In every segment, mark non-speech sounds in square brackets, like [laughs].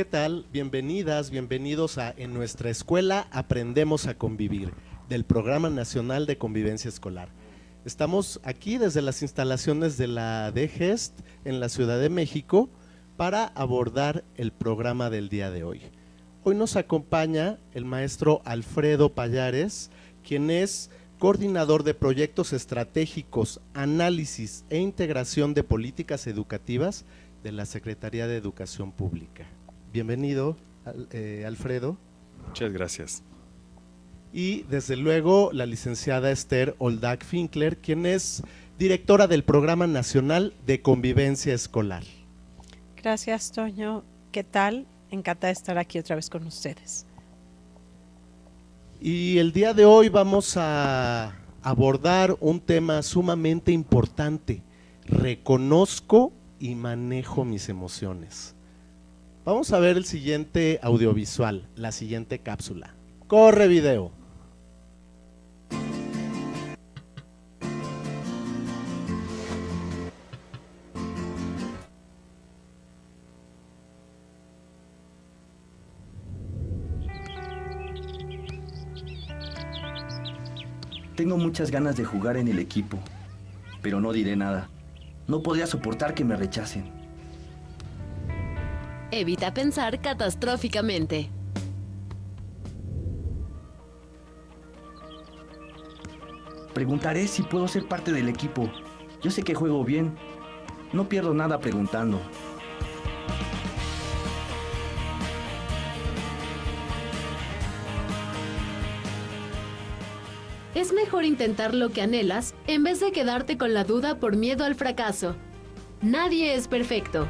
¿Qué tal? Bienvenidas, bienvenidos a En nuestra escuela aprendemos a convivir, del Programa Nacional de Convivencia Escolar. Estamos aquí desde las instalaciones de la DGEST en la Ciudad de México para abordar el programa del día de hoy. Hoy nos acompaña el maestro Alfredo Payares, quien es coordinador de proyectos estratégicos, análisis e integración de políticas educativas de la Secretaría de Educación Pública. Bienvenido, eh, Alfredo. Muchas gracias. Y desde luego la licenciada Esther Oldak Finkler, quien es directora del Programa Nacional de Convivencia Escolar. Gracias, Toño. ¿Qué tal? Encantada de estar aquí otra vez con ustedes. Y el día de hoy vamos a abordar un tema sumamente importante. Reconozco y manejo mis emociones. Vamos a ver el siguiente audiovisual, la siguiente cápsula. Corre video. Tengo muchas ganas de jugar en el equipo, pero no diré nada. No podría soportar que me rechacen. Evita pensar catastróficamente. Preguntaré si puedo ser parte del equipo. Yo sé que juego bien. No pierdo nada preguntando. Es mejor intentar lo que anhelas en vez de quedarte con la duda por miedo al fracaso. Nadie es perfecto.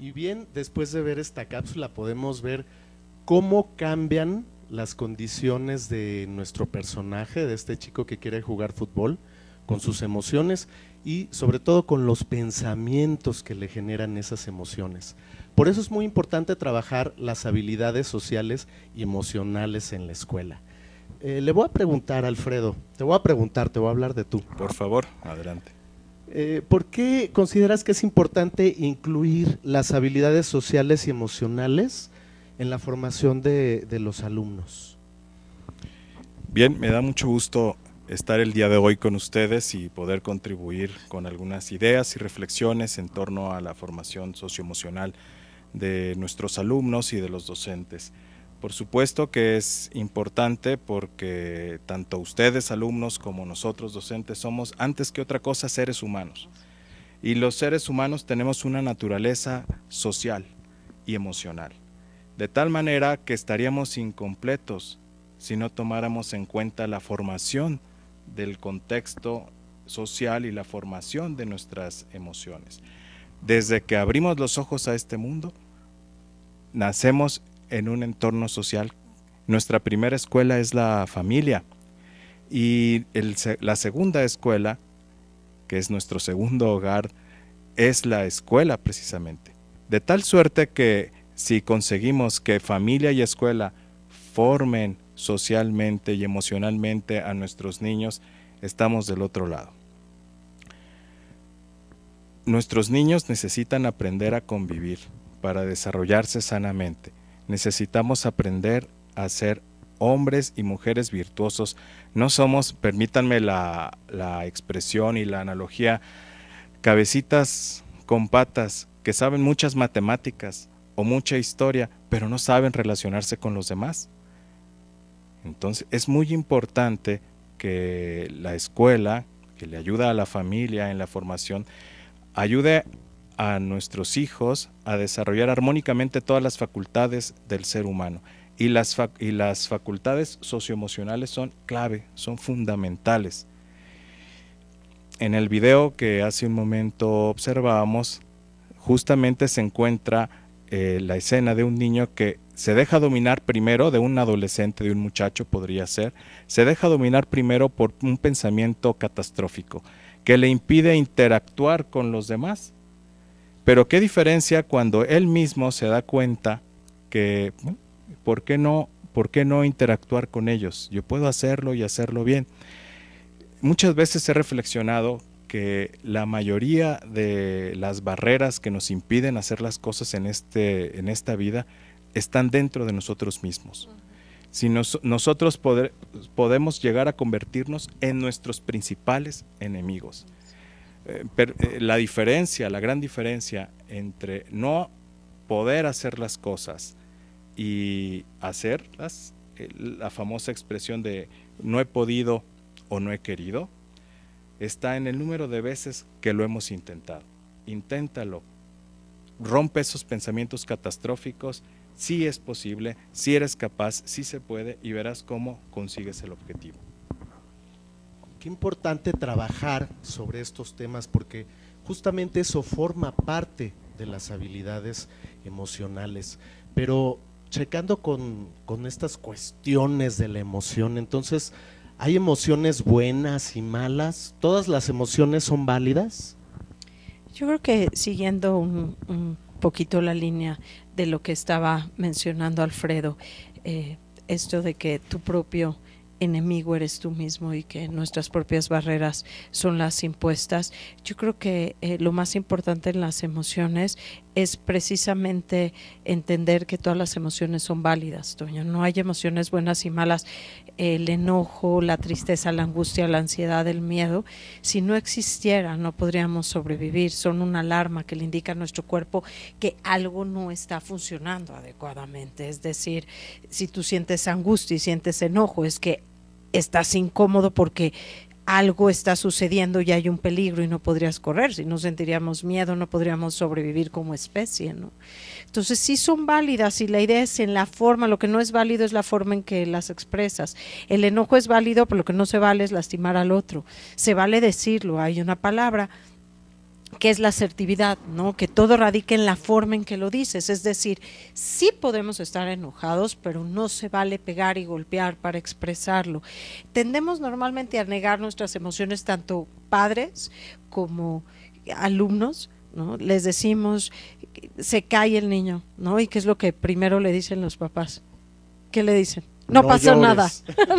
Y bien, después de ver esta cápsula podemos ver cómo cambian las condiciones de nuestro personaje, de este chico que quiere jugar fútbol, con sus emociones y sobre todo con los pensamientos que le generan esas emociones. Por eso es muy importante trabajar las habilidades sociales y emocionales en la escuela. Eh, le voy a preguntar, Alfredo, te voy a preguntar, te voy a hablar de tú. Por favor, adelante. Eh, ¿Por qué consideras que es importante incluir las habilidades sociales y emocionales en la formación de, de los alumnos? Bien, me da mucho gusto estar el día de hoy con ustedes y poder contribuir con algunas ideas y reflexiones en torno a la formación socioemocional de nuestros alumnos y de los docentes. Por supuesto que es importante porque tanto ustedes alumnos como nosotros docentes somos antes que otra cosa seres humanos. Y los seres humanos tenemos una naturaleza social y emocional. De tal manera que estaríamos incompletos si no tomáramos en cuenta la formación del contexto social y la formación de nuestras emociones. Desde que abrimos los ojos a este mundo, nacemos en un entorno social. Nuestra primera escuela es la familia y la segunda escuela, que es nuestro segundo hogar, es la escuela precisamente. De tal suerte que si conseguimos que familia y escuela formen socialmente y emocionalmente a nuestros niños, estamos del otro lado. Nuestros niños necesitan aprender a convivir para desarrollarse sanamente necesitamos aprender a ser hombres y mujeres virtuosos. No somos, permítanme la, expresión y la analogía, cabecitas con patas que saben muchas matemáticas o mucha historia, pero no saben relacionarse con los demás. Entonces es muy importante que la escuela, que le ayuda a la familia en la formación, ayude a nuestros hijos a desarrollar armónicamente todas las facultades del ser humano. Y las, y las facultades socioemocionales son clave, son fundamentales. En el video que hace un momento observábamos, justamente se encuentra eh, la escena de un niño que se deja dominar primero, de un adolescente, de un muchacho podría ser, se deja dominar primero por un pensamiento catastrófico que le impide interactuar con los demás pero qué diferencia cuando él mismo se da cuenta que, ¿por qué no, por qué no interactuar con ellos? Yo puedo hacerlo y hacerlo bien. Muchas veces he reflexionado que la mayoría de las barreras que nos impiden hacer las cosas en, este, en esta vida están dentro de nosotros mismos. Si nosotros podemos llegar a convertirnos en nuestros principales enemigos. Eh, eh, la diferencia, la gran diferencia entre no poder hacer las cosas y hacerlas, eh, la famosa expresión de no he podido o no he querido, está en el número de veces que lo hemos intentado. Inténtalo. Rompe esos pensamientos catastróficos. Si es posible, si eres capaz, si se puede y verás cómo consigues el objetivo. Qué importante trabajar sobre estos temas porque justamente eso forma parte de las habilidades emocionales. Pero checando con, con estas cuestiones de la emoción, entonces, ¿Hay emociones buenas y malas? ¿Todas las emociones son válidas? Yo creo que siguiendo un, poquito la línea de lo que estaba mencionando Alfredo, eh, esto de que tu propio enemigo eres tú mismo y que nuestras propias barreras son las impuestas. Yo creo que eh, lo más importante en las emociones es precisamente entender que todas las emociones son válidas, Toño. No hay emociones buenas y malas. El enojo, la tristeza, la angustia, la ansiedad, el miedo, si no existiera, no podríamos sobrevivir. Son una alarma que le indica a nuestro cuerpo que algo no está funcionando adecuadamente. Es decir, si tú sientes angustia y sientes enojo, es que estás incómodo porque algo está sucediendo y hay un peligro y no podrías correr, si no sentiríamos miedo no podríamos sobrevivir como especie, ¿no? Entonces sí son válidas y la idea es en la forma, lo que no es válido es la forma en que las expresas. El enojo es válido, pero lo que no se vale es lastimar al otro. Se vale decirlo, hay una palabra que es la asertividad, ¿no? Que todo radica en la forma en que lo dices, es decir, sí podemos estar enojados, pero no se vale pegar y golpear para expresarlo. Tendemos normalmente a negar nuestras emociones tanto padres como alumnos, ¿no? Les decimos se cae el niño, ¿no? ¿Y qué es lo que primero le dicen los papás? ¿Qué le dicen? No, pasó nada.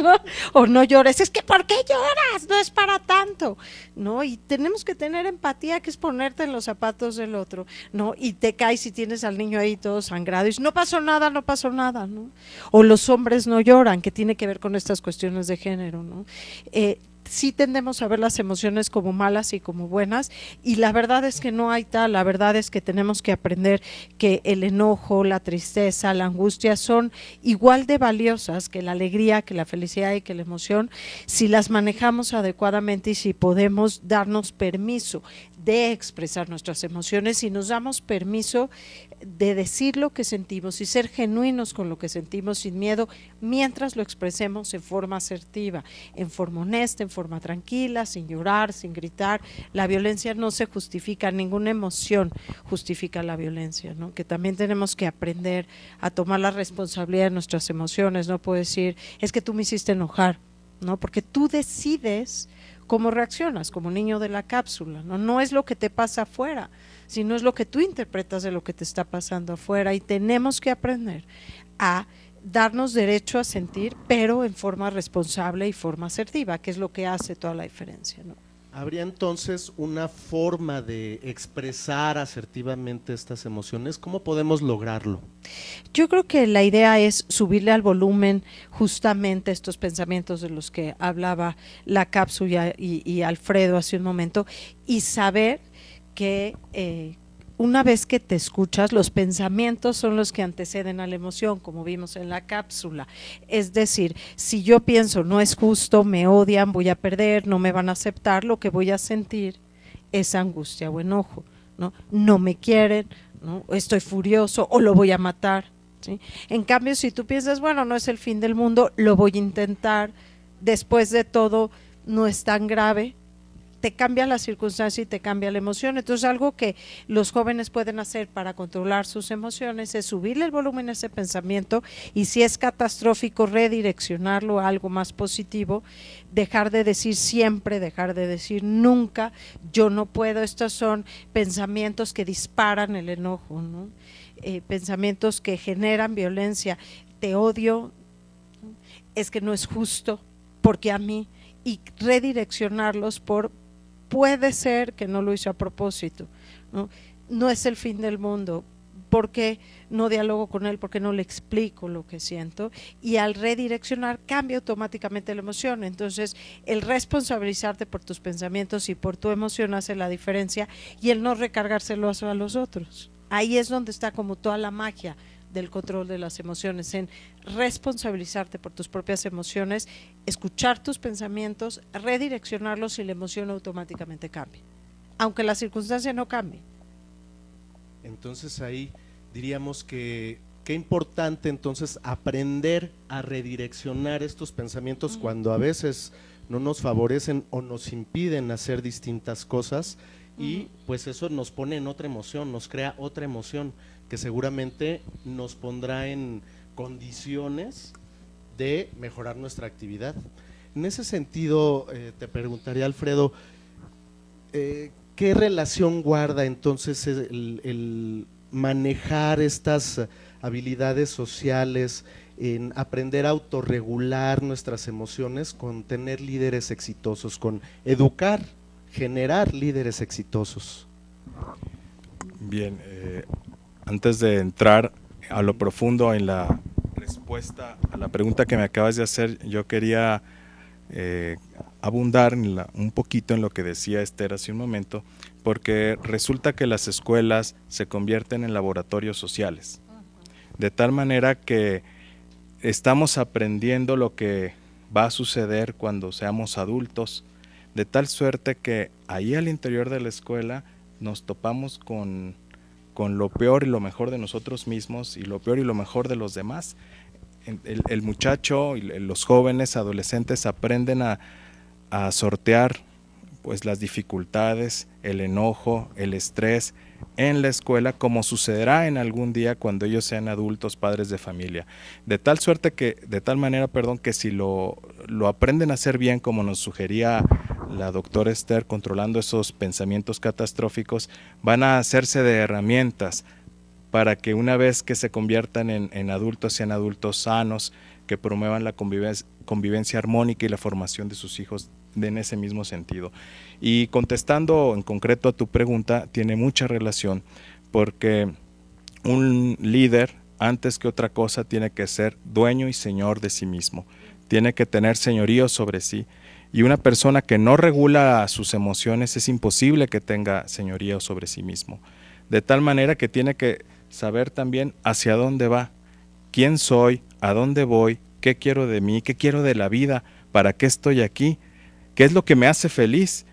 [laughs] o no llores. Es que ¿por qué lloras? No es para tanto. ¿No? Y tenemos que tener empatía, que es ponerte en los zapatos del otro. ¿No? Y te caes y tienes al niño ahí todo sangrado. Y no pasó nada, no pasó nada. ¿no? O los hombres no lloran, que tiene que ver con estas cuestiones de género. ¿no? Eh, sí tendemos a ver las emociones como malas y como buenas y la verdad es que no hay tal, la verdad es que tenemos que aprender que el enojo, la tristeza, la angustia son igual de valiosas que la alegría, que la felicidad y que la emoción si las manejamos adecuadamente y si podemos darnos permiso de expresar nuestras emociones y nos damos permiso de decir lo que sentimos y ser genuinos con lo que sentimos sin miedo mientras lo expresemos en forma asertiva, en forma honesta, en forma tranquila, sin llorar, sin gritar. La violencia no se justifica, ninguna emoción justifica la violencia, ¿no? Que también tenemos que aprender a tomar la responsabilidad de nuestras emociones, no puedo decir, es que tú me hiciste enojar, ¿no? Porque tú decides cómo reaccionas como niño de la cápsula, ¿no? No es lo que te pasa afuera, sino es lo que tú interpretas de lo que te está pasando afuera y tenemos que aprender a darnos derecho a sentir, pero en forma responsable y forma asertiva, que es lo que hace toda la diferencia. ¿Habría entonces una forma de expresar asertivamente estas emociones? ¿Cómo podemos lograrlo? Yo creo que la idea es subirle al volumen justamente estos pensamientos de los que hablaba la cápsula y, Alfredo hace un momento y saber que eh, una vez que te escuchas, los pensamientos son los que anteceden a la emoción, como vimos en la cápsula. Es decir, si yo pienso no es justo, me odian, voy a perder, no me van a aceptar, lo que voy a sentir es angustia o enojo. No, no me quieren, ¿no? estoy furioso o lo voy a matar. ¿sí? En cambio, si tú piensas, bueno, no es el fin del mundo, lo voy a intentar, después de todo no es tan grave, te cambia la circunstancia y te cambia la emoción. Entonces, algo que los jóvenes pueden hacer para controlar sus emociones es subirle el volumen a ese pensamiento y si es catastrófico, redireccionarlo a algo más positivo, dejar de decir siempre, dejar de decir nunca, yo no puedo. Estos son pensamientos que disparan el enojo, eh, pensamientos que generan violencia. Te odio, es que no es justo, porque a mí, y redireccionarlos por puede ser que no lo hizo a propósito, ¿no? Es el fin del mundo, ¿Por qué no dialogo con él? ¿Por qué no le explico lo que siento? Y al redireccionar cambia automáticamente la emoción. Entonces, el responsabilizarte por tus pensamientos y por tu emoción hace la diferencia y el no recargárselo a los otros. Ahí es donde está como toda la magia del control de las emociones, en responsabilizarte por tus propias emociones, escuchar tus pensamientos, redireccionarlos y la emoción automáticamente cambia, aunque la circunstancia no cambie. Entonces ahí diríamos que qué importante entonces aprender a redireccionar estos pensamientos cuando a veces no nos favorecen o nos impiden hacer distintas cosas y pues eso nos pone en otra emoción, nos crea otra emoción que seguramente nos pondrá en condiciones de mejorar nuestra actividad. En ese sentido, eh, te preguntaría, Alfredo, eh, ¿qué relación guarda entonces el, manejar estas habilidades sociales, en aprender a autorregular nuestras emociones con tener líderes exitosos, con educar, generar líderes exitosos? Bien, eh, antes de entrar a lo profundo en la respuesta a la pregunta que me acabas de hacer, yo quería eh, abundar un poquito en lo que decía Esther hace un momento, porque resulta que las escuelas se convierten en laboratorios sociales, de tal manera que estamos aprendiendo lo que va a suceder cuando seamos adultos, de tal suerte que ahí al interior de la escuela nos topamos con con lo peor y lo mejor de nosotros mismos y lo peor y lo mejor de los demás. El, muchacho y los jóvenes, adolescentes aprenden a, a sortear pues las dificultades, el enojo, el estrés en la escuela como sucederá en algún día cuando ellos sean adultos, padres de familia. De tal suerte que, de tal manera, perdón, que si lo, lo aprenden a hacer bien como nos sugería la doctora Esther, controlando esos pensamientos catastróficos, van a hacerse de herramientas para que una vez que se conviertan en, en adultos, sean adultos sanos, que promuevan la convivencia, convivencia armónica y la formación de sus hijos en ese mismo sentido. Y contestando en concreto a tu pregunta, tiene mucha relación porque un líder, antes que otra cosa, tiene que ser dueño y señor de sí mismo, tiene que tener señorío sobre sí. Y una persona que no regula sus emociones es imposible que tenga señorío sobre sí mismo. De tal manera que tiene que saber también hacia dónde va, quién soy, a dónde voy, qué quiero de mí, qué quiero de la vida, para qué estoy aquí, qué es lo que me hace feliz.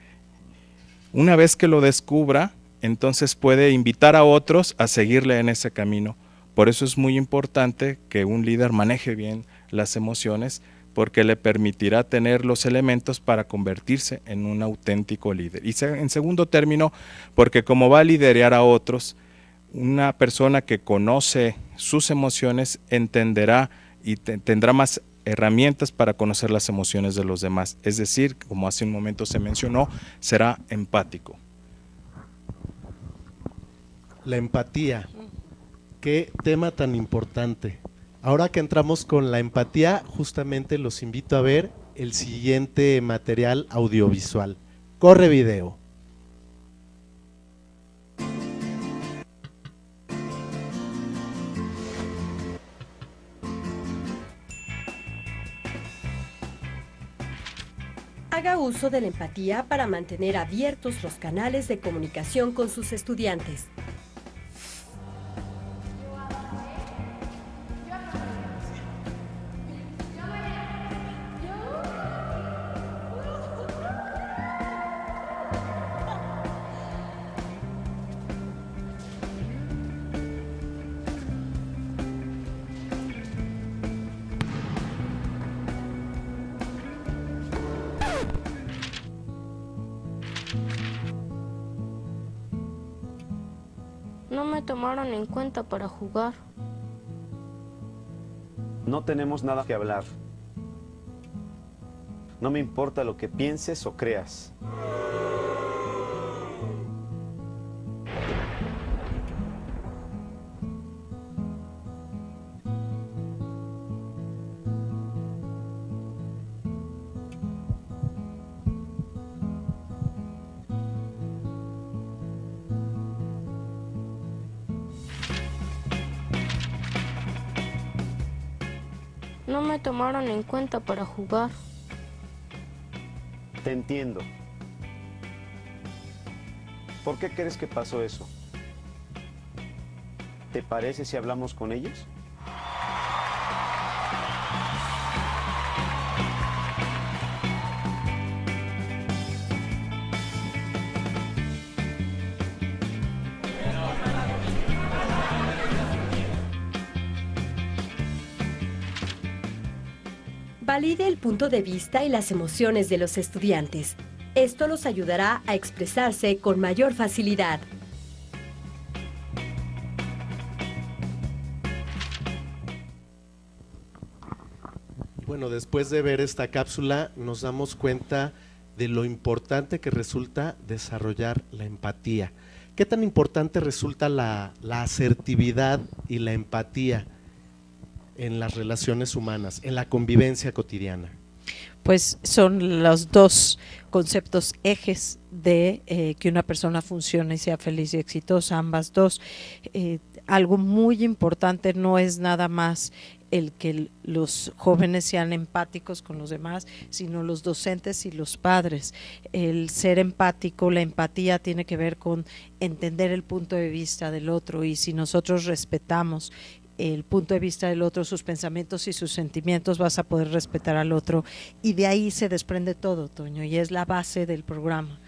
Una vez que lo descubra, entonces puede invitar a otros a seguirle en ese camino. Por eso es muy importante que un líder maneje bien las emociones, porque le permitirá tener los elementos para convertirse en un auténtico líder. Y en segundo término, porque como va a liderear a otros, una persona que conoce sus emociones entenderá y tendrá más herramientas para conocer las emociones de los demás. Es decir, como hace un momento se mencionó, será empático. La empatía. Qué tema tan importante. Ahora que entramos con la empatía, justamente los invito a ver el siguiente material audiovisual. Corre video. Haga uso de la empatía para mantener abiertos los canales de comunicación con sus estudiantes. Tomaron en cuenta para jugar. No tenemos nada que hablar. No me importa lo que pienses o creas. Cuenta para jugar. Te entiendo. ¿Por qué crees que pasó eso? ¿Te parece si hablamos con ellos? Valide el punto de vista y las emociones de los estudiantes. Esto los ayudará a expresarse con mayor facilidad. Bueno, después de ver esta cápsula nos damos cuenta de lo importante que resulta desarrollar la empatía. ¿Qué tan importante resulta la, la asertividad y la empatía en las relaciones humanas, en la convivencia cotidiana? Pues son los dos conceptos ejes de eh, que una persona funcione y sea feliz y exitosa, ambas dos. Eh, algo muy importante no es nada más el que los jóvenes sean empáticos con los demás, sino los docentes y los padres. El ser empático, la empatía tiene que ver con entender el punto de vista del otro y si nosotros respetamos el punto de vista del otro, sus pensamientos y sus sentimientos, vas a poder respetar al otro. Y de ahí se desprende todo, Toño, y es la base del programa,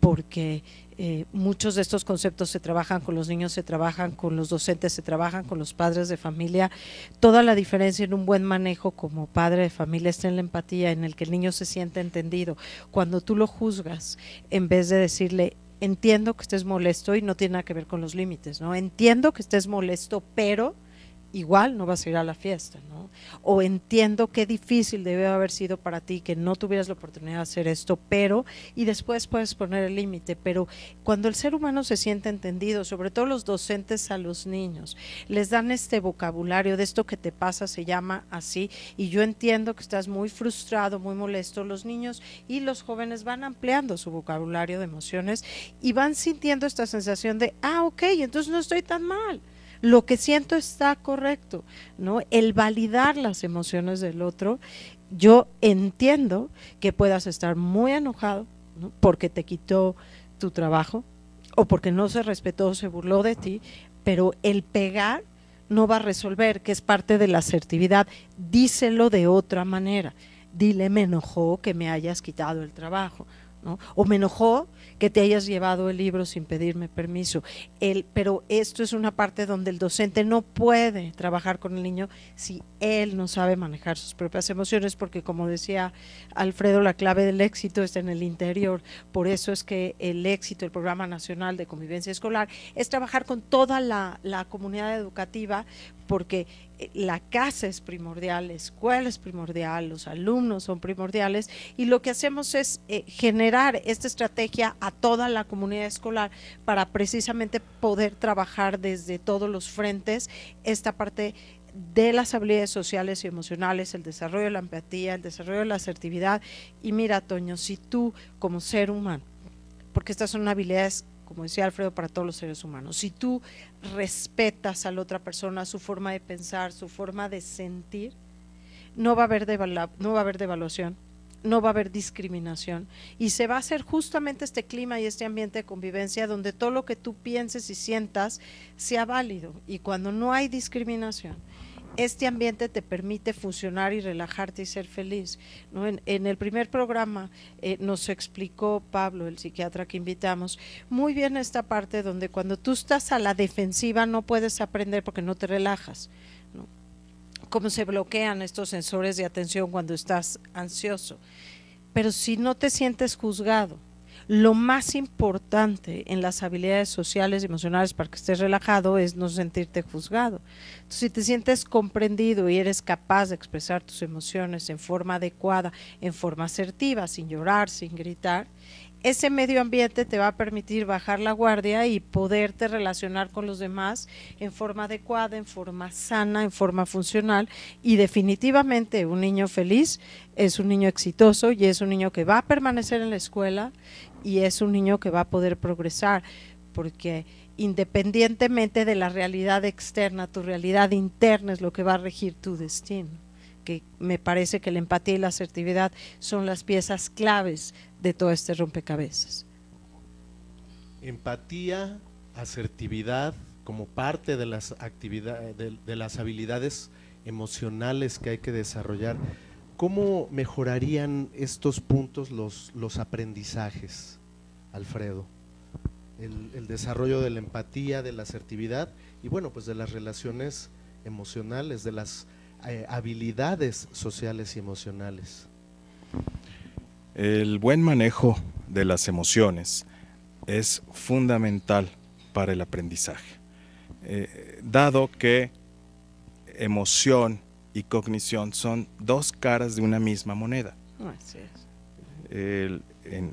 porque eh, muchos de estos conceptos se trabajan con los niños, se trabajan con los docentes, se trabajan con los padres de familia. Toda la diferencia en un buen manejo como padre de familia está en la empatía, en el que el niño se siente entendido. Cuando tú lo juzgas, en vez de decirle, entiendo que estés molesto y no tiene nada que ver con los límites, ¿no? Entiendo que estés molesto, pero igual no vas a ir a la fiesta, ¿no? O entiendo qué difícil debe haber sido para ti que no tuvieras la oportunidad de hacer esto, pero, y después puedes poner el límite, pero cuando el ser humano se siente entendido, sobre todo los docentes a los niños, les dan este vocabulario de esto que te pasa, se llama así, y yo entiendo que estás muy frustrado, muy molesto, los niños y los jóvenes van ampliando su vocabulario de emociones y van sintiendo esta sensación de, ah, ok, entonces no estoy tan mal lo que siento está correcto, ¿no? El validar las emociones del otro, yo entiendo que puedas estar muy enojado porque te quitó tu trabajo o porque no se respetó, se burló de ti, pero el pegar no va a resolver, que es parte de la asertividad. Díselo de otra manera. Dile, me enojó que me hayas quitado el trabajo. O me enojó que te hayas llevado el libro sin pedirme permiso. El, pero esto es una parte donde el docente no puede trabajar con el niño si él no sabe manejar sus propias emociones, porque como decía Alfredo, la clave del éxito está en el interior. Por eso es que el éxito del Programa Nacional de Convivencia Escolar es trabajar con toda la comunidad educativa, porque eh, la casa es primordial, la escuela es primordial, los alumnos son primordiales y lo que hacemos es eh, generar esta estrategia a toda la comunidad escolar para precisamente poder trabajar desde todos los frentes esta parte de las habilidades sociales y emocionales, el desarrollo de la empatía, el desarrollo de la asertividad. Y mira, Toño, si tú como ser humano, porque estas son habilidades como decía Alfredo, para todos los seres humanos. Si tú respetas a la otra persona, su forma de pensar, su forma de sentir, no va a haber, no va a haber devaluación, no va a haber discriminación y se va a hacer justamente este clima y este ambiente de convivencia donde todo lo que tú pienses y sientas sea válido y cuando no hay discriminación este ambiente te permite funcionar y relajarte y ser feliz. En, el primer programa eh, nos explicó Pablo, el psiquiatra que invitamos, muy bien esta parte donde cuando tú estás a la defensiva no puedes aprender porque no te relajas. ¿no? Cómo se bloquean estos sensores de atención cuando estás ansioso. Pero si no te sientes juzgado, lo más importante en las habilidades sociales y emocionales para que estés relajado es no sentirte juzgado. si te sientes comprendido y eres capaz de expresar tus emociones en forma adecuada, en forma asertiva, sin llorar, sin gritar, ese medio ambiente te va a permitir bajar la guardia y poderte relacionar con los demás en forma adecuada, en forma sana, en forma funcional y definitivamente un niño feliz es un niño exitoso y es un niño que va a permanecer en la escuela y es un niño que va a poder progresar porque independientemente de la realidad externa, tu realidad interna es lo que va a regir tu destino. que me parece que la empatía y la asertividad son las piezas claves de todo este rompecabezas. Empatía, asertividad como parte de las actividades, de, las habilidades emocionales que hay que desarrollar. ¿Cómo mejorarían estos puntos los, los aprendizajes, Alfredo? El, desarrollo de la empatía, de la asertividad y bueno, pues de las relaciones emocionales, de las eh, habilidades sociales y emocionales. El buen manejo de las emociones es fundamental para el aprendizaje, eh, dado que emoción y cognición son dos caras de una misma moneda.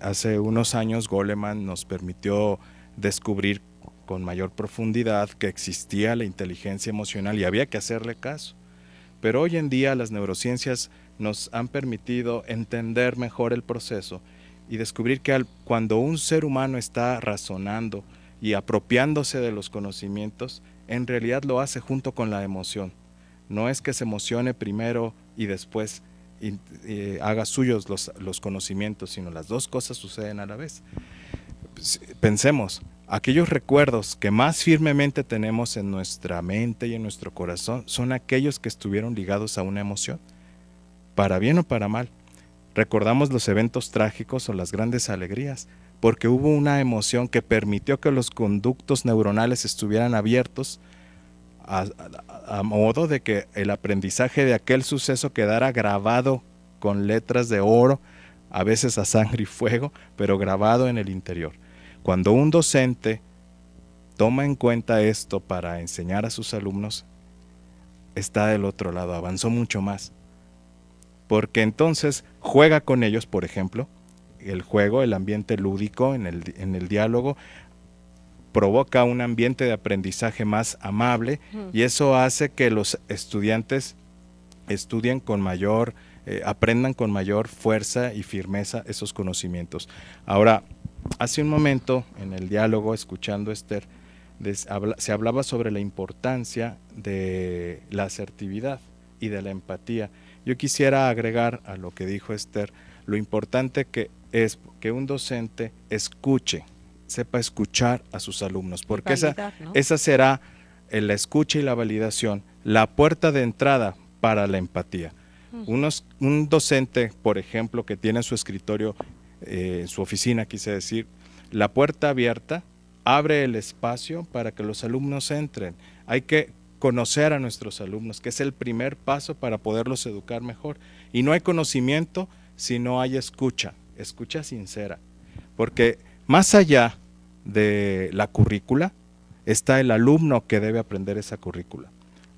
hace unos años Goleman nos permitió descubrir con mayor profundidad que existía la inteligencia emocional y había que hacerle caso. Pero hoy en día las neurociencias nos han permitido entender mejor el proceso y descubrir que cuando un ser humano está razonando y apropiándose de los conocimientos, en realidad lo hace junto con la emoción. No es que se emocione primero y después haga suyos los, los conocimientos, sino las dos cosas suceden a la vez. Pensemos, aquellos recuerdos que más firmemente tenemos en nuestra mente y en nuestro corazón son aquellos que estuvieron ligados a una emoción, para bien o para mal. Recordamos los eventos trágicos o las grandes alegrías, porque hubo una emoción que permitió que los conductos neuronales estuvieran abiertos a, modo de que el aprendizaje de aquel suceso quedara grabado con letras de oro, a veces a sangre y fuego, pero grabado en el interior. Cuando un docente toma en cuenta esto para enseñar a sus alumnos, está del otro lado, avanzó mucho más. Porque entonces juega con ellos, por ejemplo, el juego, el ambiente lúdico en el, en el diálogo, provoca un ambiente de aprendizaje más amable y eso hace que los estudiantes estudien con mayor, eh, aprendan con mayor fuerza y firmeza esos conocimientos. Ahora, Hace un momento, en el diálogo, escuchando a Esther, se hablaba sobre la importancia de la asertividad y de la empatía. Yo quisiera agregar a lo que dijo Esther, lo importante que es que un docente escuche, sepa escuchar a sus alumnos, porque esa, esa será la escucha y la validación, la puerta de entrada para la empatía. Unos, un docente, por ejemplo, que tiene en su escritorio eh, en su oficina, quise decir, la puerta abierta abre el espacio para que los alumnos entren. Hay que conocer a nuestros alumnos, que es el primer paso para poderlos educar mejor. Y no hay conocimiento si no hay escucha, escucha sincera. Porque más allá de la currícula está el alumno que debe aprender esa currícula.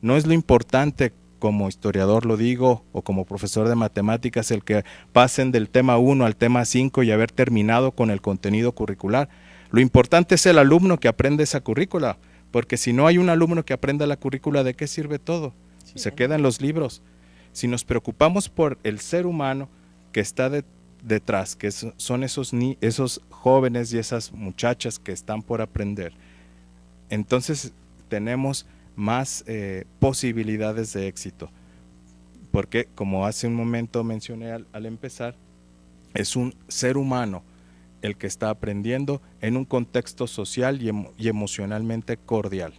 No es lo importante como historiador lo digo, o como profesor de matemáticas, el que pasen del tema 1 al tema 5 y haber terminado con el contenido curricular. Lo importante es el alumno que aprende esa currícula, porque si no hay un alumno que aprenda la currícula, ¿de qué sirve todo? Se queda en los libros. Si nos preocupamos por el ser humano que está detrás, que son esos, esos jóvenes y esas muchachas que están por aprender, entonces tenemos más eh, posibilidades de éxito. Porque, como hace un momento mencioné al, empezar, es un ser humano el que está aprendiendo en un contexto social y emocionalmente cordial.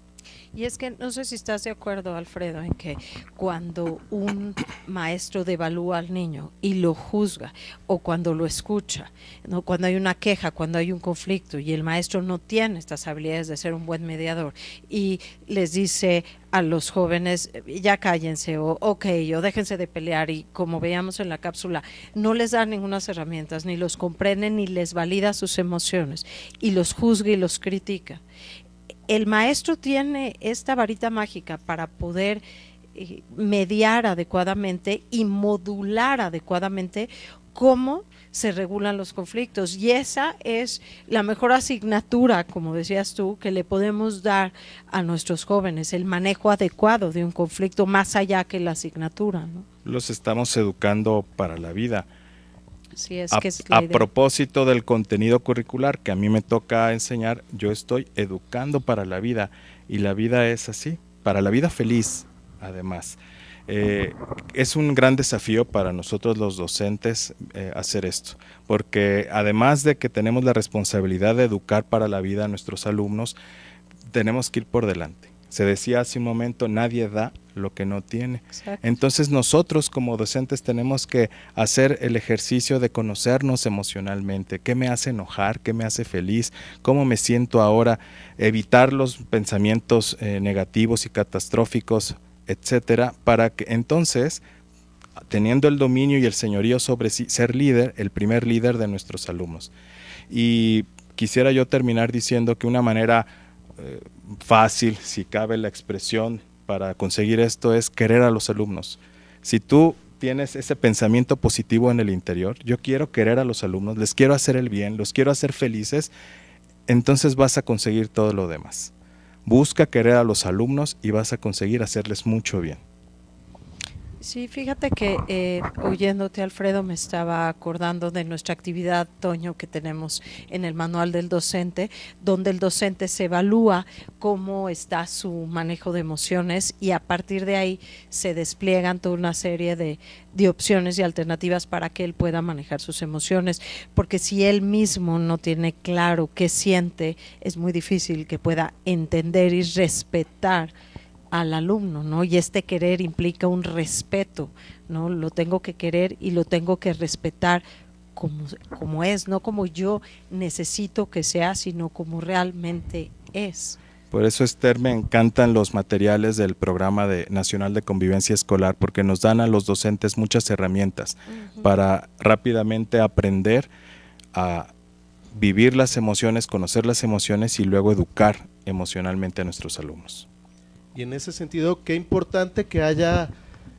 Y es que no sé si estás de acuerdo, Alfredo, en que cuando un maestro devalúa al niño y lo juzga, o cuando lo escucha, ¿no? cuando hay una queja, cuando hay un conflicto y el maestro no tiene estas habilidades de ser un buen mediador y les dice a los jóvenes, ya cállense o ok, o déjense de pelear y como veíamos en la cápsula, no les da ninguna herramientas, ni los comprende, ni les valida sus emociones y los juzga y los critica el maestro tiene esta varita mágica para poder eh, mediar adecuadamente y modular adecuadamente cómo se regulan los conflictos. Y esa es la mejor asignatura, como decías tú, que le podemos dar a nuestros jóvenes, el manejo adecuado de un conflicto más allá que la asignatura. Los estamos educando para la vida es a, propósito del contenido curricular que a mí me toca enseñar, yo estoy educando para la vida y la vida es así, para la vida feliz, además. Eh, es un gran desafío para nosotros los docentes eh, hacer esto, porque además de que tenemos la responsabilidad de educar para la vida a nuestros alumnos, tenemos que ir por delante. Se decía hace un momento, nadie da lo que no tiene. Entonces nosotros como docentes tenemos que hacer el ejercicio de conocernos emocionalmente, qué me hace enojar, qué me hace feliz, cómo me siento ahora, evitar los pensamientos eh, negativos y catastróficos, etcétera, para que entonces teniendo el dominio y el señorío sobre sí, ser líder, el primer líder de nuestros alumnos. Y quisiera yo terminar diciendo que una manera eh, fácil, si cabe la expresión, para conseguir esto es querer a los alumnos. Si tú tienes ese pensamiento positivo en el interior, yo quiero querer a los alumnos, les quiero hacer el bien, los quiero hacer felices, entonces vas a conseguir todo lo demás. Busca querer a los alumnos y vas a conseguir hacerles mucho bien. Sí, fíjate que eh, oyéndote, Alfredo, me estaba acordando de nuestra actividad, Toño, que tenemos en el manual del docente, donde el docente se evalúa cómo está su manejo de emociones y a partir de ahí se despliegan toda una serie de, de opciones y alternativas para que él pueda manejar sus emociones, porque si él mismo no tiene claro qué siente, es muy difícil que pueda entender y respetar al alumno, ¿no? Y este querer implica un respeto, ¿no? Lo tengo que querer y lo tengo que respetar como, como es, no como yo necesito que sea, sino como realmente es. Por eso, Esther, me encantan los materiales del programa de, nacional de convivencia escolar, porque nos dan a los docentes muchas herramientas para rápidamente aprender a vivir las emociones, conocer las emociones y luego educar emocionalmente a nuestros alumnos. Y en ese sentido, qué importante que haya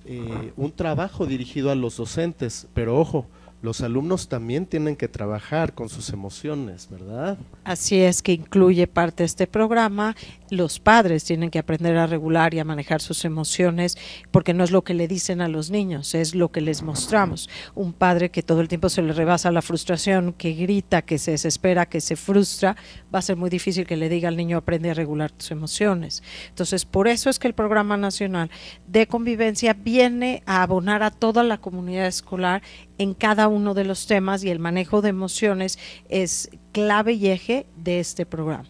eh, un trabajo dirigido a los docentes, pero ojo, los alumnos también tienen que trabajar con sus emociones, ¿verdad? Así es que incluye parte de este programa. Los padres tienen que aprender a regular y a manejar sus emociones, porque no es lo que le dicen a los niños, es lo que les mostramos. Un padre que todo el tiempo se le rebasa la frustración, que grita, que se desespera, que se frustra, va a ser muy difícil que le diga al niño aprende a regular tus emociones. Entonces, por eso es que el Programa Nacional de Convivencia viene a abonar a toda la comunidad escolar en cada uno de los temas y el manejo de emociones es clave y eje de este programa.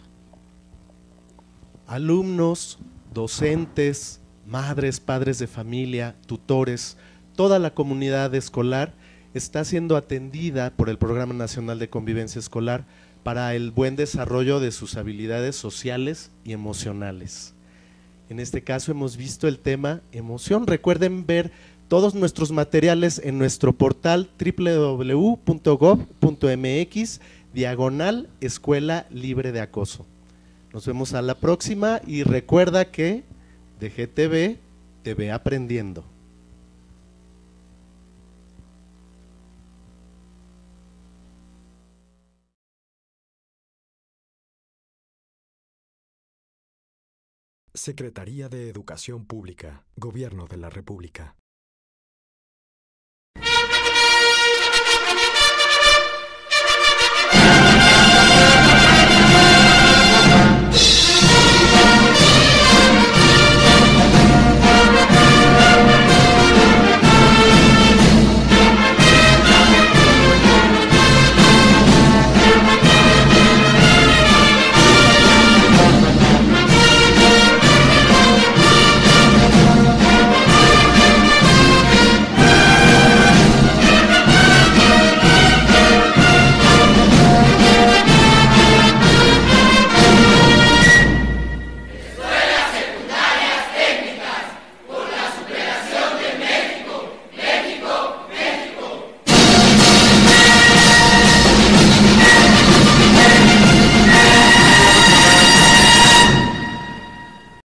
Alumnos, docentes, madres, padres de familia, tutores, toda la comunidad escolar está siendo atendida por el Programa Nacional de Convivencia Escolar para el buen desarrollo de sus habilidades sociales y emocionales. En este caso hemos visto el tema emoción. Recuerden ver todos nuestros materiales en nuestro portal www.gov.mx diagonal Escuela Libre de Acoso. Nos vemos a la próxima y recuerda que de GTV te ve aprendiendo. Secretaría de Educación Pública, Gobierno de la República.